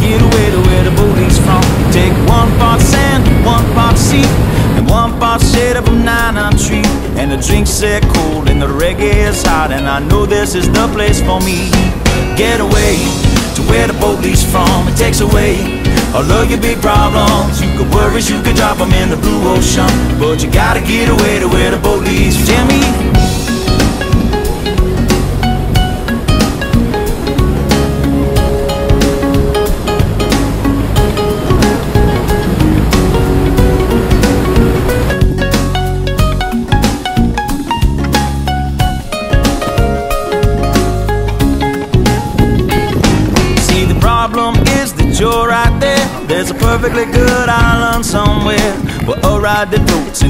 get away to where the boat leaves from. Take one part sand, one part sea, and one part shade of a nine tree. And the drinks set cold and the reggae is hot. And I know this is the place for me. Get away to where the boat leaves from. It takes away all of your big problems. You could worries, you could drop them in the blue ocean. But you gotta get away to where the boat leaves. Jimmy.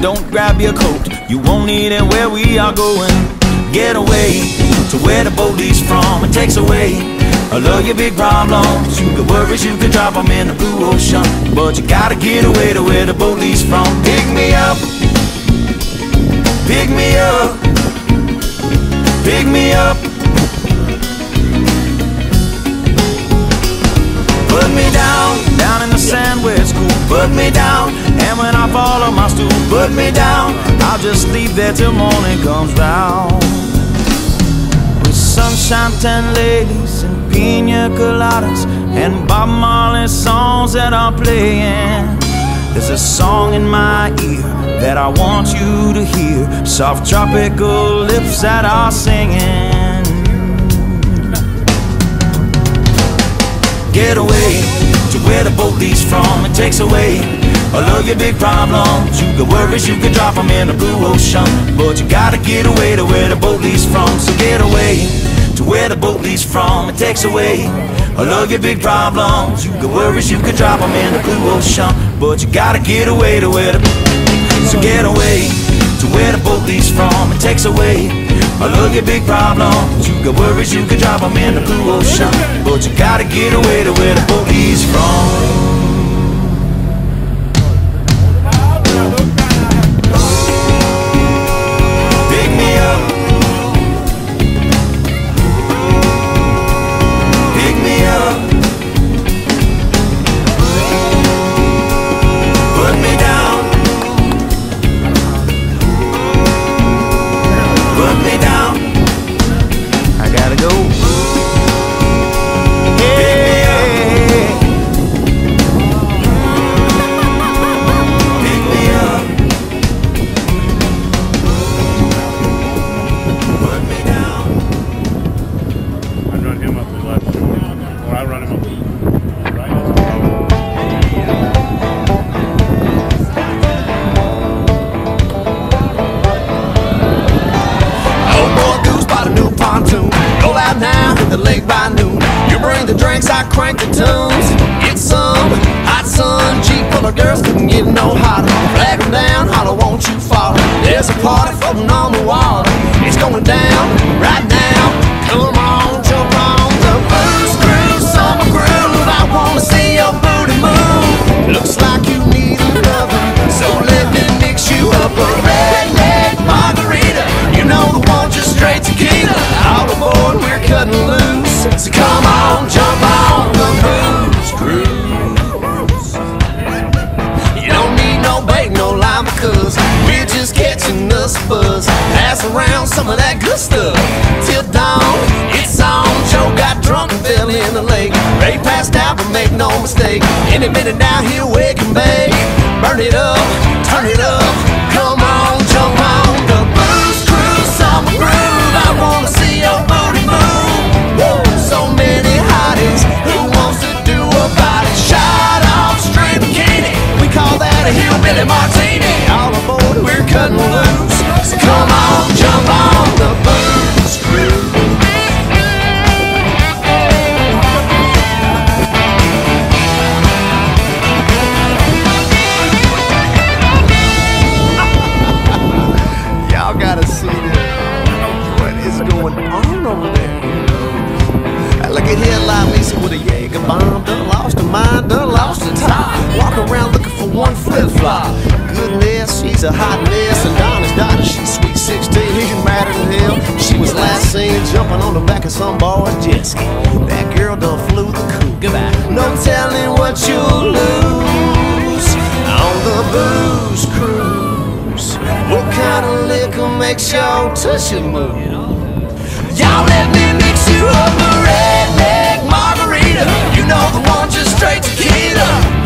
Don't grab your coat. You won't need it where we are going. Get away to where the boat leaves from. It takes away all of your big problems. You could worries, you could drop them in the blue ocean. But you gotta get away to where the boat leaves from. Pick me up, pick me up, pick me up. Put me down, down in the sand where it's cool. Put me down, and when I fall on my stool, put me down. I'll just leave there till morning comes round. With sunshine, ten ladies, and pina coladas, and Bob Marley songs that are playing. There's a song in my ear that I want you to hear. Soft tropical lips that are singing. Get away to where the boat leaves from. It takes away all of your big problems. You got worries, you can drop them in the blue ocean. But you gotta get away to where the boat leaves from. So get away to where the boat leaves from. It takes away all of your big problems. You got worries, you can drop them in the blue ocean. But you gotta get away to where the. So get away to where the boat leaves from. It takes away all of your big problems. You got worries, you could drop them in the blue ocean. But you gotta get away to where the leaves from. the drinks, I crank the tunes. It's some hot sun, Jeep full of girls, couldn't get no hotter. Flag them down, holler, won't you follow? There's a party floating on the water. It's going down right now. Come on, jump on the booze groove, summer groove. I wanna see your booty move. Looks like you need a lover, so let me mix you up a redneck margarita. You know the one, just straight tequila. All aboard, we're cutting loose. So come on, some of that good stuff till dawn. It's on. Joe got drunk and fell in the lake. Ray passed out, but make no mistake. Any minute now he'll wake and bake. Burn it up, turn it up. Come jumping on the back of some boy's jet ski. That girl done flew the coop. Goodbye. No telling what you'll lose on the booze cruise. What kind of liquor makes your tushy move? Y'all let me mix you up a redneck margarita. You know the one just straight tequila.